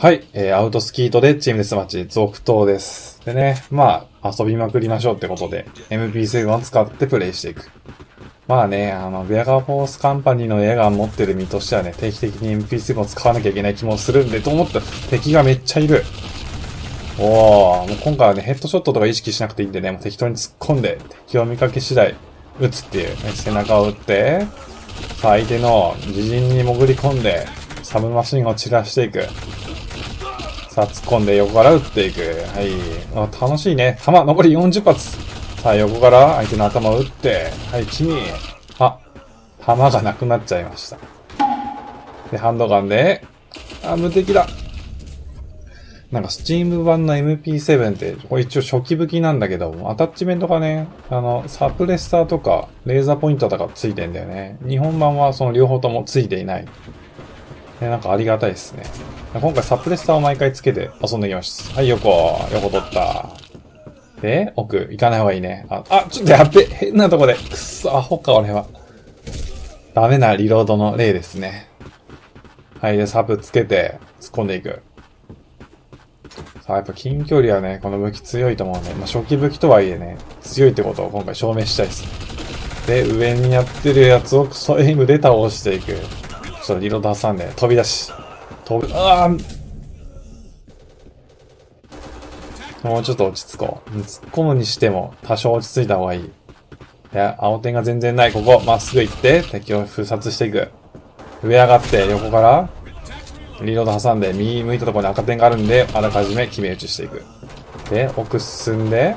はい、えー、アウトスキートでチームデスマッチ続投です。でね、まあ、遊びまくりましょうってことで、MP7 を使ってプレイしていく。まあね、あの、ビアガーフォースカンパニーの映画を持ってる身としてはね、定期的に MP7 を使わなきゃいけない気もするんで、と思った敵がめっちゃいる。おー、もう今回はね、ヘッドショットとか意識しなくていいんでね、もう適当に突っ込んで、敵を見かけ次第、撃つっていう、ね、背中を撃って、さあ相手の自陣に潜り込んで、サブマシンを散らしていく。さあ、突っ込んで横から撃っていく。はい。あ楽しいね。弾、残り40発。さあ、横から相手の頭を撃って、はい、君。あ、弾がなくなっちゃいました。で、ハンドガンで、あ、無敵だ。なんか、スチーム版の MP7 って、これ一応初期武器なんだけど、アタッチメントがね、あの、サプレッサーとか、レーザーポイントとかついてんだよね。日本版はその両方ともついていない。ね、なんかありがたいですね。今回サプレッサーを毎回つけて遊んできました。はい、横。横取った。で、奥、行かない方がいいね。あ、あ、ちょっとやっべ。変なとこで。くっそ、アホか、俺は。ダメなリロードの例ですね。はい、で、サプつけて、突っ込んでいく。さあ、やっぱ近距離はね、この武器強いと思うんで、まあ、初期武器とはいえね、強いってことを今回証明したいですね。で、上にやってるやつをクソエイムで倒していく。ちょっとリロード挟んで、飛び出し。飛ぶ、ああもうちょっと落ち着こう。突っ込むにしても、多少落ち着いた方がいい。いや、青点が全然ない。ここ、まっすぐ行って、敵を封殺していく。上上がって、横から、リロード挟んで、右向いたところに赤点があるんで、あらかじめ決め打ちしていく。で、奥進んで、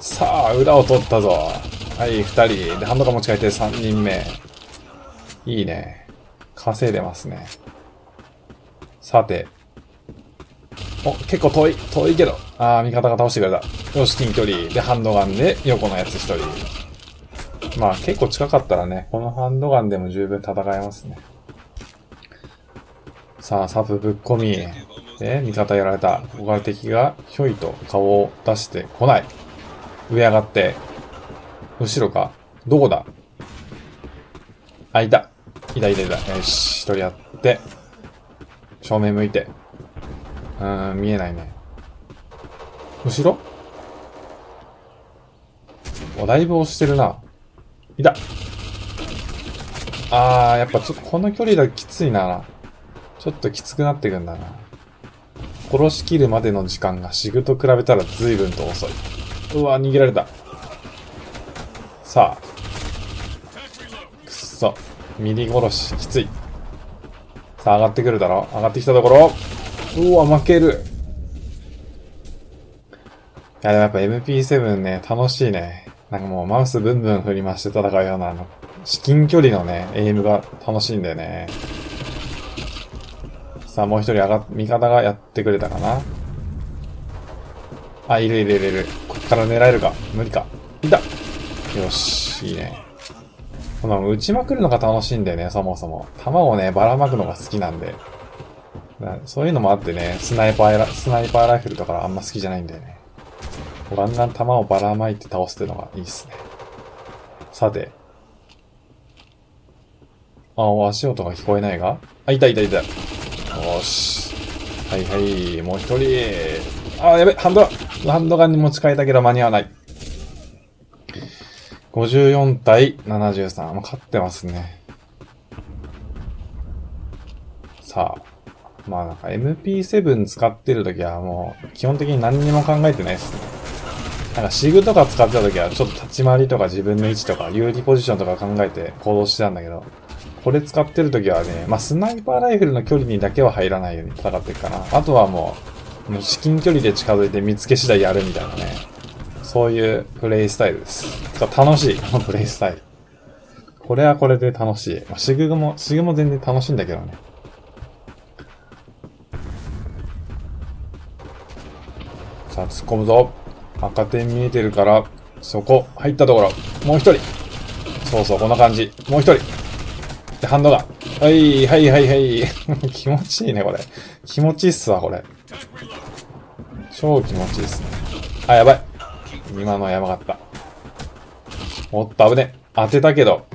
さあ、裏を取ったぞ。はい、二人。で、ハンドが持ち帰って三人目。いいね。稼いでますね。さて。お、結構遠い。遠いけど。あー、味方が倒してくれた。よし、近距離。で、ハンドガンで、横のやつ一人。まあ、結構近かったらね、このハンドガンでも十分戦えますね。さあ、サブぶっ込み。で、味方やられた。ここから敵が、ひょいと顔を出してこない。上上がって。後ろかどこだ？あ、いた。いたいたいた。よし、一人やって。正面向いて。うーん、見えないね。後ろ？お、だいぶ押してるな。いたあー、やっぱちょっとこの距離だきついな。ちょっときつくなってくんだな。殺しきるまでの時間がシグと比べたら随分と遅い。うわ、逃げられた。さあ。ミリ殺し、きつい。さあ、上がってくるだろ上がってきたところ。うわ、負ける。いや、でもやっぱ MP7 ね、楽しいね。なんかもうマウスブンブン振り回して戦うような、あの、至近距離のね、エイムが楽しいんだよね。さあ、もう一人上がっ、味方がやってくれたかな。あ、いるいるいるいる。こっから狙えるか無理か。いたよし、いいね。この撃ちまくるのが楽しいんだよね、そもそも。弾をね、ばらまくのが好きなんで。そういうのもあってね、スナイパースナイパーライフルとかあんま好きじゃないんだよね。ガンガン弾をばらまいて倒すっていうのがいいっすね。さて。あ、足音が聞こえないが？あ、いたいたいた。よし。はいはい、もう一人。あ、やべ、ハンド、ハンドガンに持ち替えたけど間に合わない。54対73。もう勝ってますね。さあ。まあなんか MP7 使ってるときはもう基本的に何にも考えてないですね。なんかシグとか使ってたときはちょっと立ち回りとか自分の位置とか有利ポジションとか考えて行動してたんだけど、これ使ってるときはね、まあスナイパーライフルの距離にだけは入らないように戦っていくかな。あとはもう、もう至近距離で近づいて見つけ次第やるみたいなね。そういうプレイスタイルです。楽しい、このプレイスタイル。これはこれで楽しい。まあ、シグも、シグも全然楽しいんだけどね。さあ、突っ込むぞ。赤点見えてるから、そこ、入ったところ。もう一人。そうそう、こんな感じ。もう一人。で、ハンドガン。はい、はい、はい、はい。気持ちいいね、これ。気持ちいいっすわ、これ。超気持ちいいっすね。あ、やばい。今のはやばかった。おっと、危ね。当てたけど、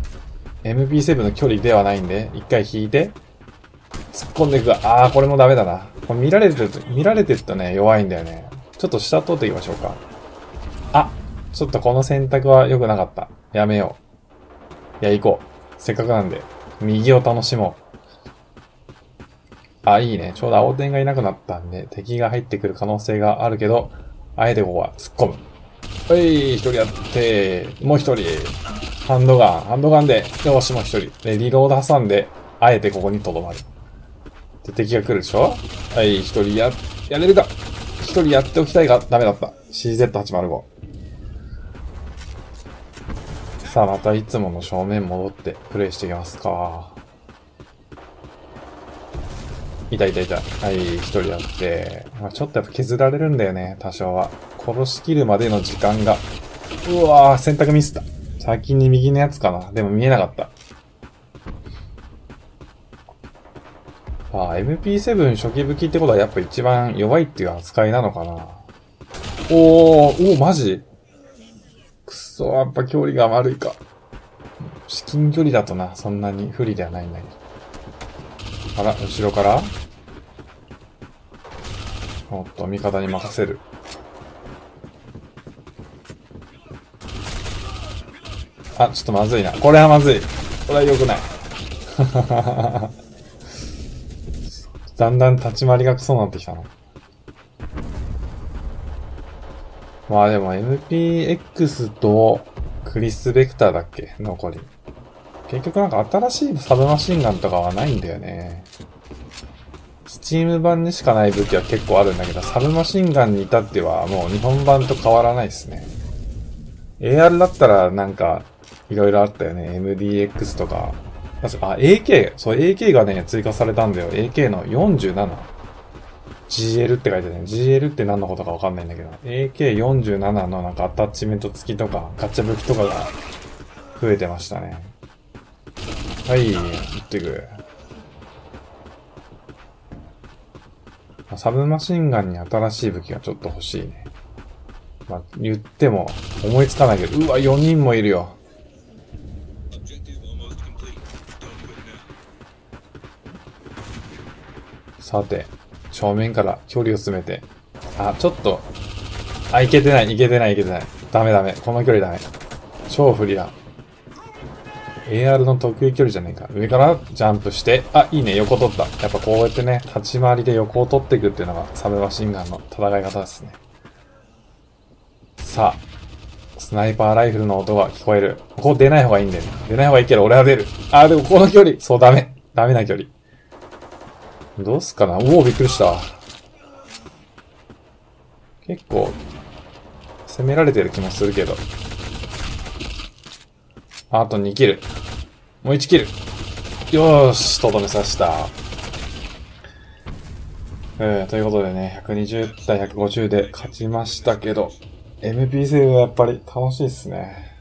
MP7 の距離ではないんで、一回引いて、突っ込んでいくが、あー、これもダメだな。これ見られてると、見られてるとね、弱いんだよね。ちょっと下通っていきましょうか。あちょっとこの選択は良くなかった。やめよう。いや、行こう。せっかくなんで。右を楽しもう。あ、いいね。ちょうど青点がいなくなったんで、敵が入ってくる可能性があるけど、あえてここは突っ込む。はい、一人やって、もう一人。ハンドガン、ハンドガンで、よし、もう一人。で、リロード挟んで、あえてここに留まる。で、敵が来るでしょ？はい、一人や、やれるか一人やっておきたいがダメだった。CZ805。さあ、またいつもの正面戻ってプレイしていきますか。いたいたいた。はい、一人やって。まあ、ちょっとやっぱ削られるんだよね、多少は。殺しきるまでの時間が。うわぁ、選択ミスった。先に右のやつかな。でも見えなかった。ああ、MP7 初期武器ってことはやっぱ一番弱いっていう扱いなのかな。おー、おー、マジ？くそやっぱ距離が悪いか。至近距離だとな、そんなに不利ではないんだけど。あら、後ろから？おっと、味方に任せる。あ、ちょっとまずいな。これはまずい。これは良くない。だんだん立ち回りがクソになってきたな。まあでも MPX とクリス・ベクターだっけ？残り。結局なんか新しいサブマシンガンとかはないんだよね。スチーム版にしかない武器は結構あるんだけど、サブマシンガンに至ってはもう日本版と変わらないですね。AR だったらなんか、いろいろあったよね。MDX とか。あ、AK、そう、AK がね、追加されたんだよ。AK の47。GL って書いてあるね。GL って何のことかわかんないんだけど、AK47 のなんかアタッチメント付きとか、ガチャ武器とかが増えてましたね。はい、行ってく。サブマシンガンに新しい武器がちょっと欲しいね。まあ、言っても思いつかないけど、うわ、4人もいるよ。さて、正面から距離を詰めて。あ、ちょっと。あ、いけてない、いけてない、いけてない。ダメダメ。この距離ダメ。超不利だ。AR の得意距離じゃねえか。上からジャンプして、あ、いいね、横取った。やっぱこうやってね、立ち回りで横を取っていくっていうのがサブマシンガンの戦い方ですね。さあ、スナイパーライフルの音が聞こえる。ここ出ない方がいいんだよね。出ない方がいいけど俺は出る。あ、でもこの距離。そう、ダメ。ダメな距離。どうすかな？おお、びっくりした。結構、攻められてる気もするけど。あと2キル。もう1キル。よーし、とどめさした。えー、ということでね、120対150で勝ちましたけど、MP7 はやっぱり楽しいっすね。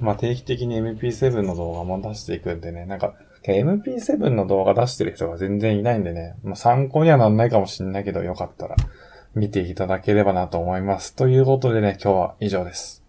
まあ、定期的に MP7 の動画も出していくんでね、なんか、MP7 の動画出してる人が全然いないんでね、まあ、参考にはなんないかもしんないけど、よかったら見ていただければなと思います。ということでね、今日は以上です。